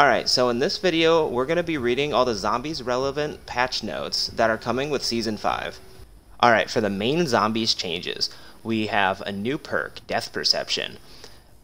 Alright, so in this video, we're going to be reading all the zombies relevant patch notes that are coming with Season 5. Alright, for the main zombies changes, we have a new perk, Death Perception.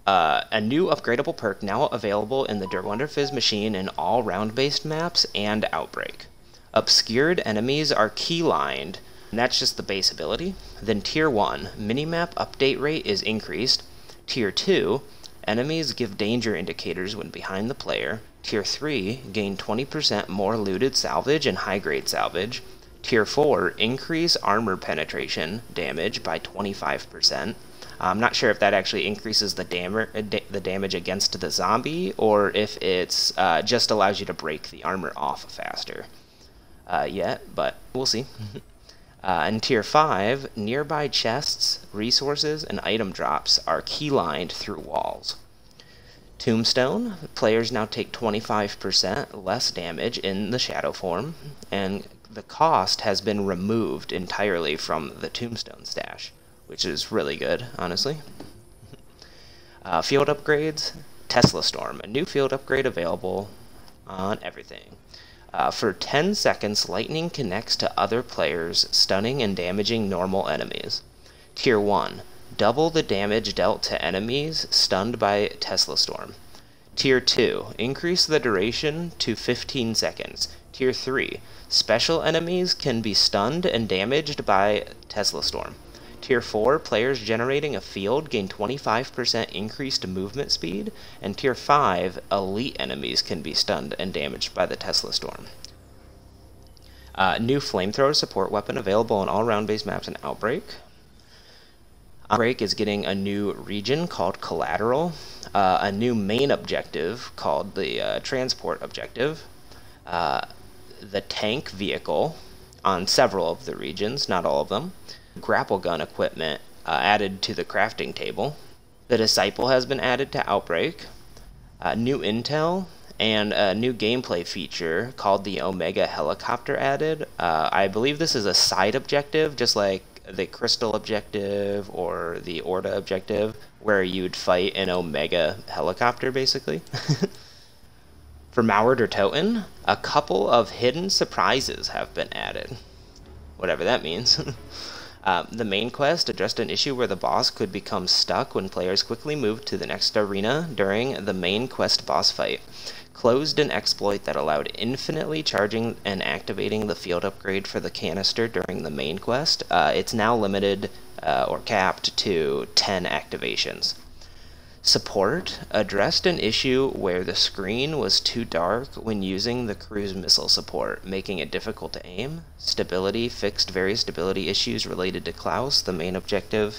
Uh, a new upgradable perk now available in the Der Wunderfizz machine in all round-based maps and Outbreak. Obscured enemies are keylined, and that's just the base ability. Then Tier 1, minimap update rate is increased. Tier 2, Enemies give danger indicators when behind the player. Tier 3 gain 20% more looted salvage and high grade salvage. Tier 4 increase armor penetration damage by 25%. I'm not sure if that actually increases the, dam- uh, the damage against the zombie or if it uh, just allows you to break the armor off faster uh, yet, but we'll see. Uh, in Tier 5, nearby chests, resources, and item drops are keylined through walls. Tombstone, players now take 25% less damage in the shadow form, and the cost has been removed entirely from the Tombstone stash, which is really good, honestly. Uh, field upgrades, Tesla Storm, a new field upgrade available on everything. Uh, for 10 seconds, lightning connects to other players, stunning and damaging normal enemies. Tier 1 Double the damage dealt to enemies stunned by Tesla Storm. Tier 2 Increase the duration to 15 seconds. Tier 3 Special enemies can be stunned and damaged by Tesla Storm. Tier 4 players generating a field gain 25% increased movement speed, and Tier 5 elite enemies can be stunned and damaged by the Tesla Storm. Uh, new flamethrower support weapon available on all round based maps in Outbreak. Outbreak is getting a new region called Collateral, uh, a new main objective called the uh, Transport Objective, uh, the Tank Vehicle on several of the regions, not all of them, grapple gun equipment uh, added to the crafting table. The Disciple has been added to Outbreak. Uh, new intel and a new gameplay feature called the Omega Helicopter added. Uh, I believe this is a side objective, just like the Crystal objective or the Orda objective, where you'd fight an Omega helicopter, basically. For Mauer der Toten, a couple of hidden surprises have been added. Whatever that means. Uh, the main quest addressed an issue where the boss could become stuck when players quickly moved to the next arena during the main quest boss fight. Closed an exploit that allowed infinitely charging and activating the field upgrade for the canister during the main quest. Uh, it's now limited uh, or capped to 10 activations. Support addressed an issue where the screen was too dark when using the cruise missile support, making it difficult to aim. Stability fixed various stability issues related to Klaus, the main objective,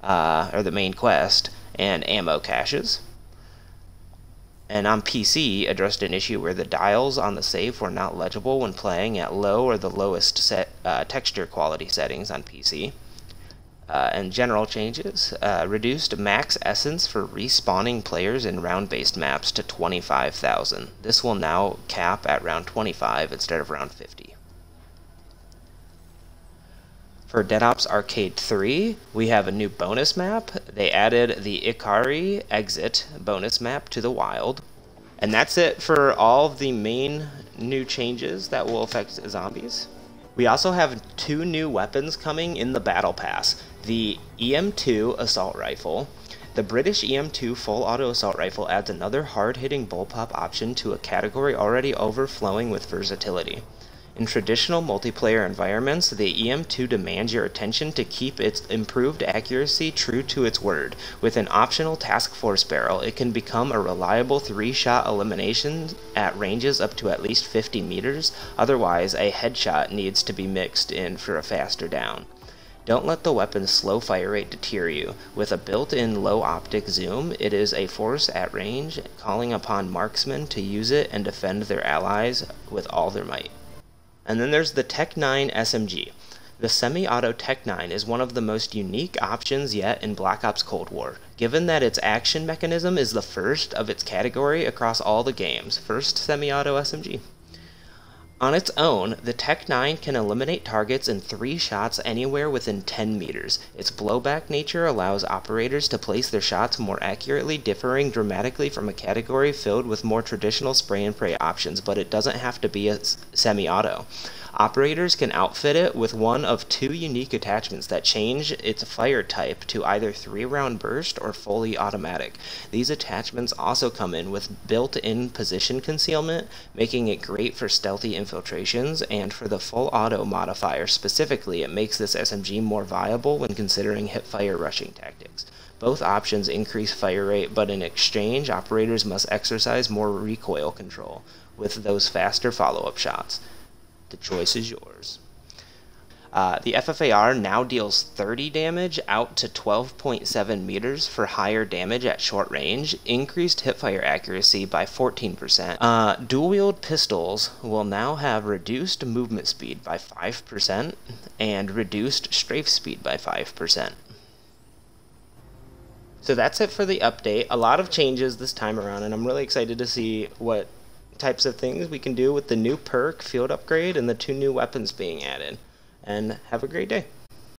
uh, or the main quest, and ammo caches. And on PC, addressed an issue where the dials on the safe were not legible when playing at low or the lowest set, uh, texture quality settings on PC uh, and general changes. Uh, reduced max essence for respawning players in round-based maps to 25,000. This will now cap at round 25 instead of round 50. For Dead Ops Arcade 3, we have a new bonus map. They added the Ikari exit bonus map to the wild. And that's it for all the main new changes that will affect zombies. We also have two new weapons coming in the Battle Pass the EM2 assault rifle. The British EM2 full auto assault rifle adds another hard hitting bullpup option to a category already overflowing with versatility. In traditional multiplayer environments, the EM2 demands your attention to keep its improved accuracy true to its word. With an optional task force barrel, it can become a reliable three shot elimination at ranges up to at least 50 meters, otherwise, a headshot needs to be mixed in for a faster down. Don't let the weapon's slow fire rate deter you. With a built-in low optic zoom, it is a force at range, calling upon marksmen to use it and defend their allies with all their might. And then there's the TEC-9 SMG. The semi-auto TEC-9 is one of the most unique options yet in Black Ops Cold War, given that its action mechanism is the first of its category across all the games. First semi-auto SMG. On its own, the TEC-9 can eliminate targets in three shots anywhere within 10 meters. Its blowback nature allows operators to place their shots more accurately, differing dramatically from a category filled with more traditional spray and pray options, but it doesn't have to be a semi auto. Operators can outfit it with one of two unique attachments that change its fire type to either 3 round burst or fully automatic. These attachments also come in with built in position concealment, making it great for stealthy infiltrations, and for the full auto modifier specifically, it makes this SMG more viable when considering hip fire rushing tactics. Both options increase fire rate, but in exchange, operators must exercise more recoil control with those faster follow up shots. The choice is yours. Uh, the FFAR now deals 30 damage out to 12.7 meters for higher damage at short range, increased hipfire accuracy by 14%. Uh, dual wield pistols will now have reduced movement speed by 5% and reduced strafe speed by 5%. So that's it for the update. A lot of changes this time around, and I'm really excited to see what types of things we can do with the new perk field upgrade and the two new weapons being added. And have a great day.